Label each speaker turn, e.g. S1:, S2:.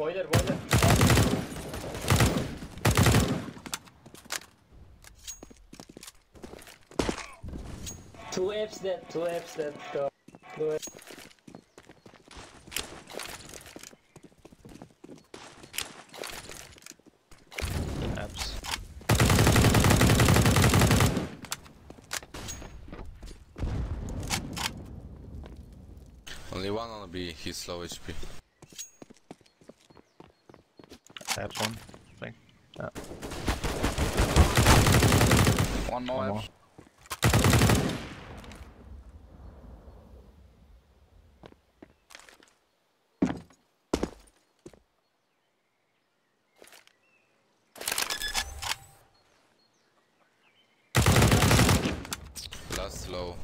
S1: Boiler, boiler. Two apps dead, two apps dead. Go ahead.
S2: Apps.
S3: Only one on B, he's low HP.
S2: That's one thing. Yeah.
S4: One more.
S2: One more.
S4: Last low.